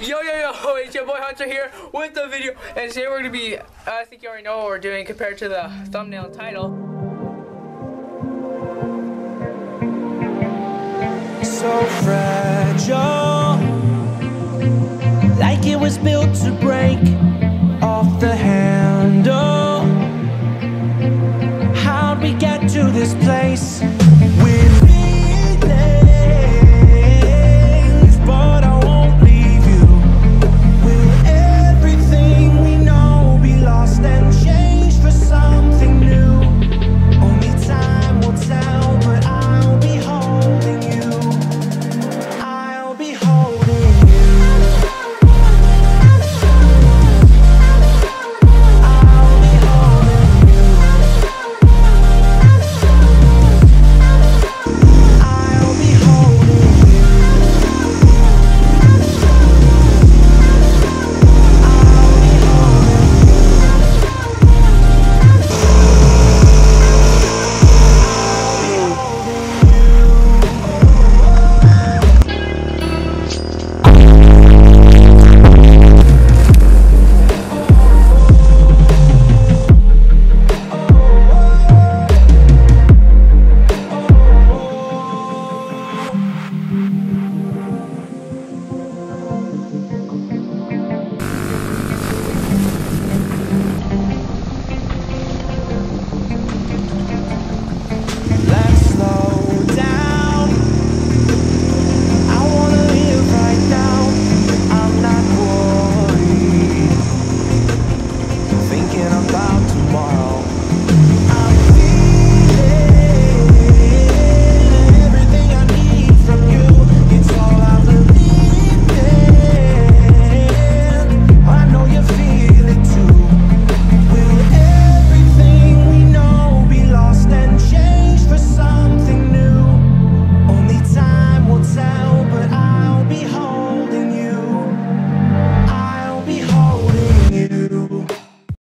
Yo, yo, yo, it's your boy Hunter here with the video. And today we're going to be—I uh, think you already know what we're doing compared to the thumbnail and title. so fragile Like it was built to break off the handle How'd we get to this place?